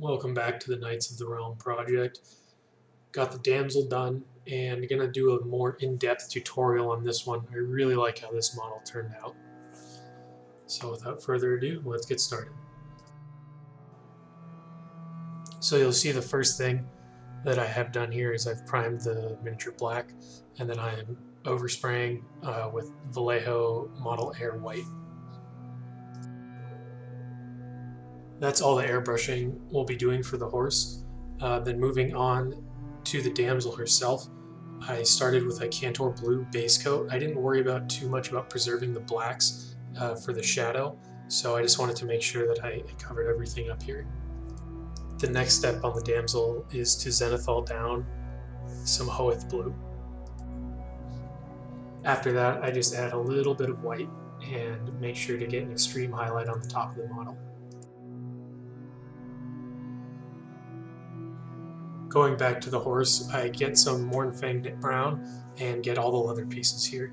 Welcome back to the Knights of the Realm project. Got the damsel done and gonna do a more in-depth tutorial on this one. I really like how this model turned out. So without further ado, let's get started. So you'll see the first thing that I have done here is I've primed the miniature black and then I'm overspraying uh, with Vallejo Model Air White. That's all the airbrushing we'll be doing for the horse. Uh, then moving on to the damsel herself, I started with a Kantor Blue base coat. I didn't worry about too much about preserving the blacks uh, for the shadow, so I just wanted to make sure that I, I covered everything up here. The next step on the damsel is to zenithal down some Hoeth Blue. After that, I just add a little bit of white and make sure to get an extreme highlight on the top of the model. Going back to the horse, I get some Mournfang brown and get all the leather pieces here.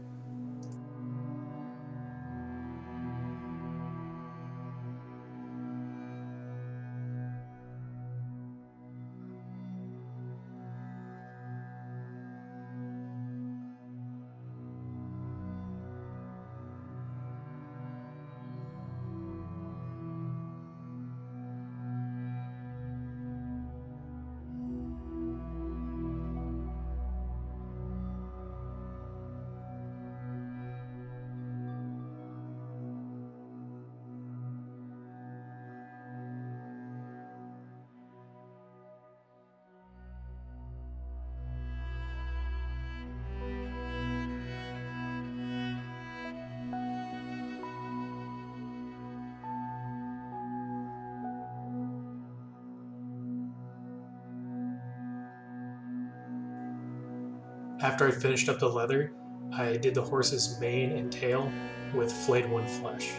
After I finished up the leather, I did the horse's mane and tail with flayed one flesh.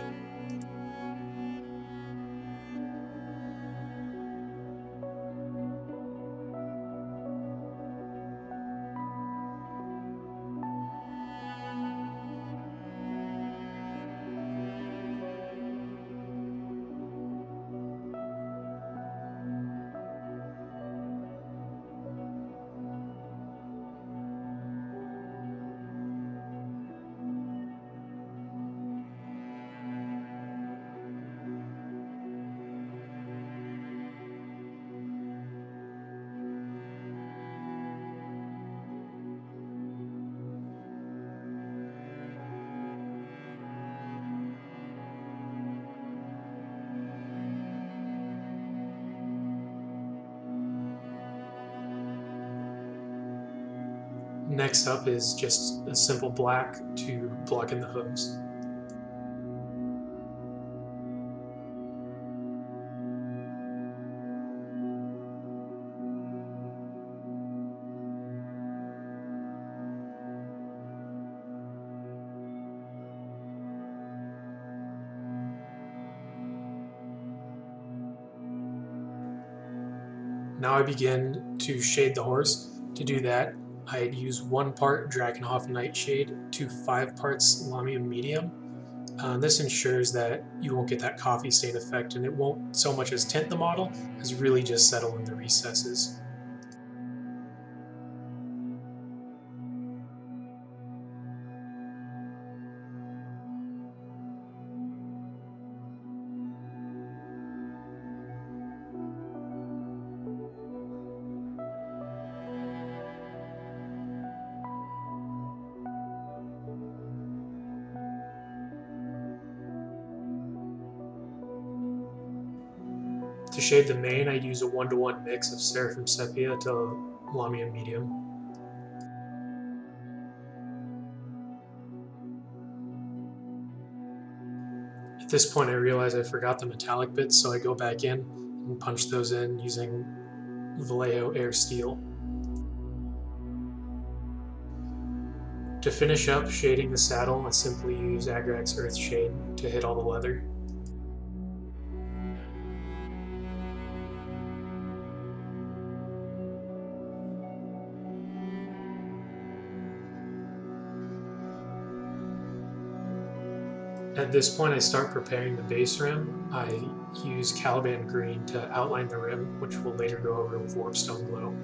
Next up is just a simple black to block in the hooves. Now I begin to shade the horse. To do that, I'd use one part Drakenhof Nightshade to five parts Lahmian Medium. Uh, this ensures that you won't get that coffee stain effect and it won't so much as tint the model as really just settle in the recesses. To shade the mane, I use a one-to-one -one mix of Seraphim Sepia to Lahmian Medium. At this point I realize I forgot the metallic bits, so I go back in and punch those in using Vallejo Air Steel. To finish up shading the saddle, I simply use Agrax Earth Shade to hit all the leather. At this point, I start preparing the base rim. I use Caliban Green to outline the rim, which we'll later go over with Warpstone Glow.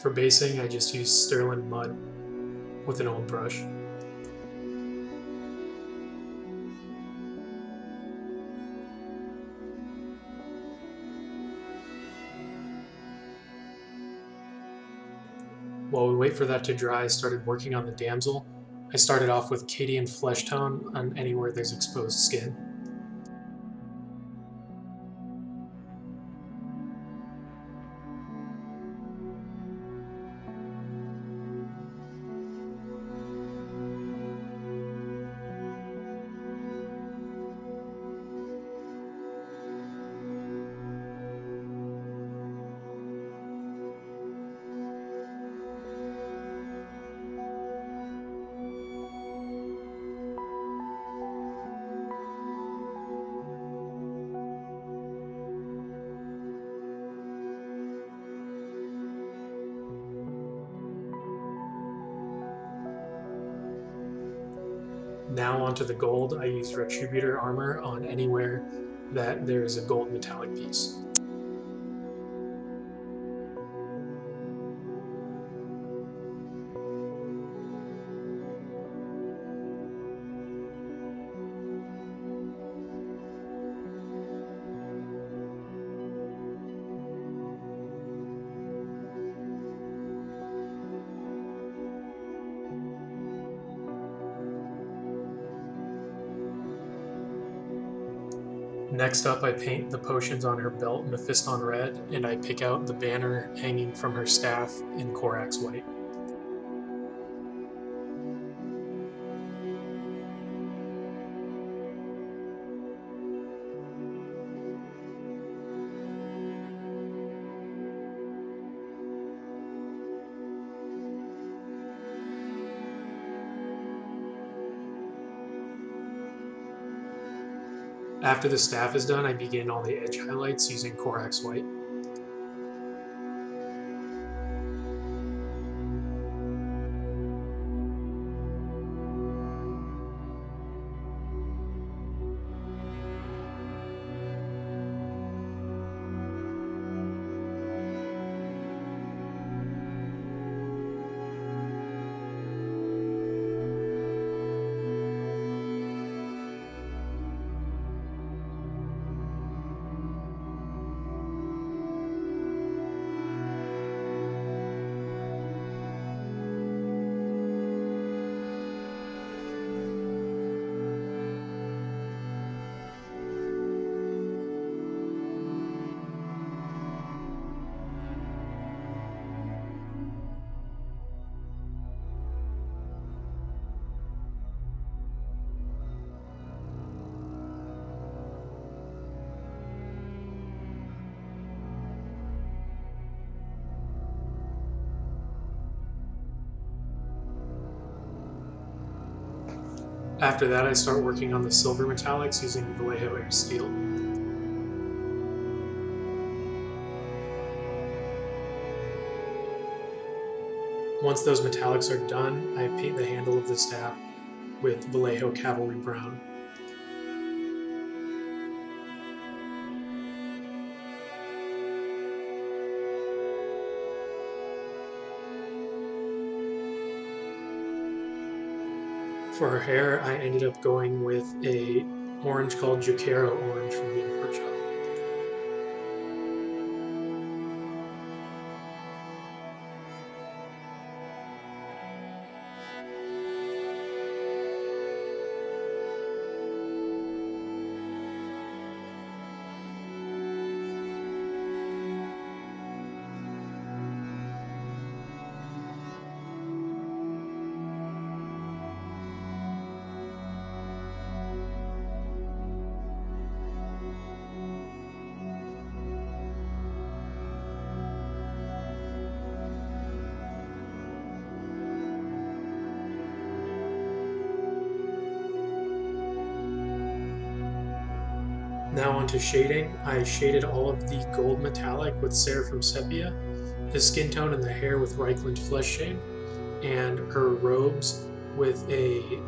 For basing, I just use Stirland Mud with an old brush. Wait for that to dry, I started working on the damsel. I started off with Cadian Flesh Tone on anywhere there's exposed skin. Now onto the gold, I use Retributor armor on anywhere that there is a gold metallic piece. Next up, I paint the potions on her belt Mephiston red, and I pick out the banner hanging from her staff in Corax white. After the staff is done, I begin all the edge highlights using Corax White. After that, I start working on the silver metallics using Vallejo Air Steel. Once those metallics are done, I paint the handle of the staff with Vallejo Cavalry Brown. For her hair, I ended up going with a orange called Jokaero orange from the import shop. Now onto shading. I shaded all of the gold metallic with Seraphim Sepia, the skin tone and the hair with Reikland flesh shade, and her robes with a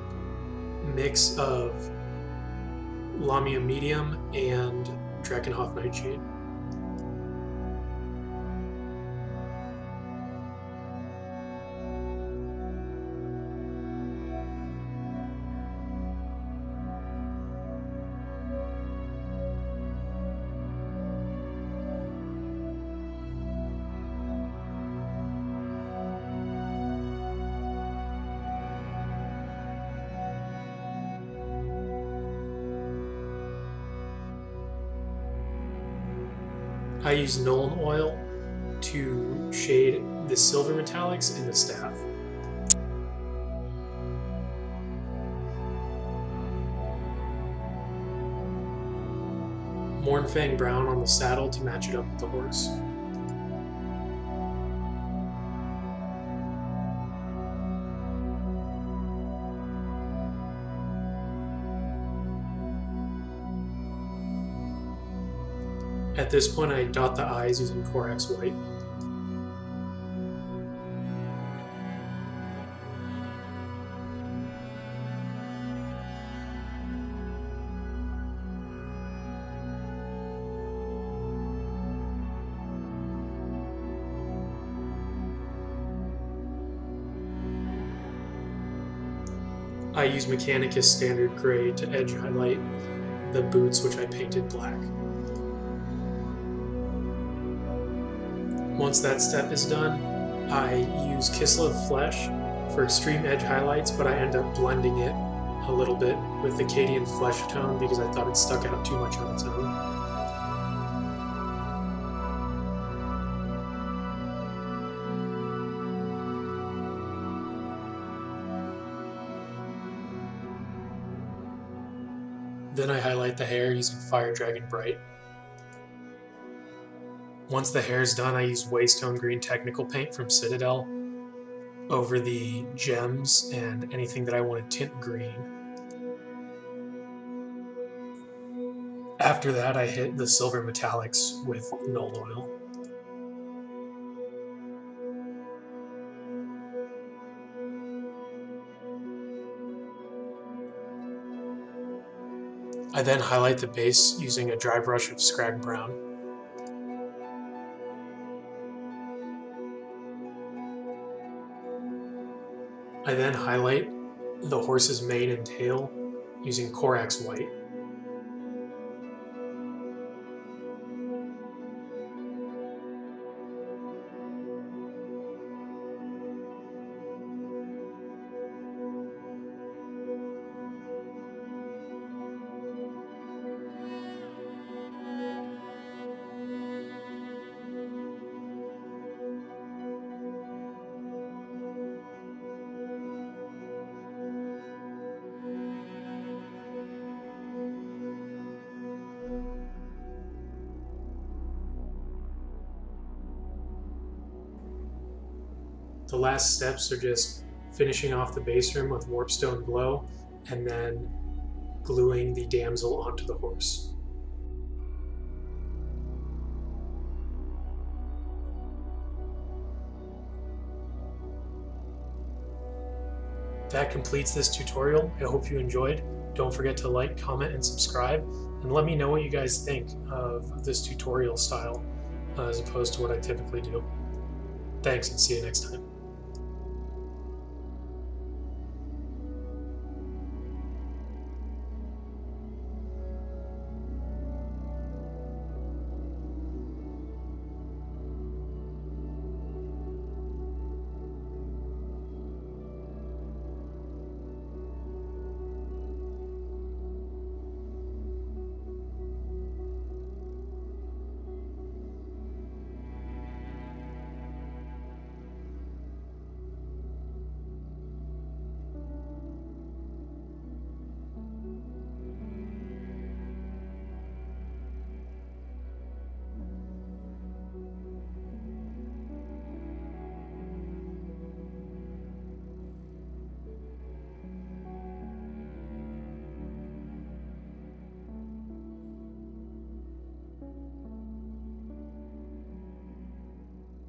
mix of Lahmian medium and Drakenhof Nightshade. I use Nuln oil to shade the silver metallics in the staff. Mournfang brown on the saddle to match it up with the horse. At this point, I dot the I's using Corax White. I use Mechanicus Standard Gray to edge highlight the boots, which I painted black. Once that step is done, I use Kislev Flesh for extreme edge highlights, but I end up blending it a little bit with the Cadian Flesh tone because I thought it stuck out too much on its own. Then I highlight the hair using Fire Dragon Bright. Once the hair is done, I use Waystone Green Technical Paint from Citadel over the gems and anything that I want to tint green. After that, I hit the silver metallics with Nuln Oil. I then highlight the base using a dry brush of Skrag Brown. I then highlight the horse's mane and tail using Corax White. The last steps are just finishing off the base room with Warpstone Glow and then gluing the damsel onto the horse. That completes this tutorial. I hope you enjoyed. Don't forget to like, comment, and subscribe, and let me know what you guys think of this tutorial style uh, as opposed to what I typically do. Thanks, and see you next time.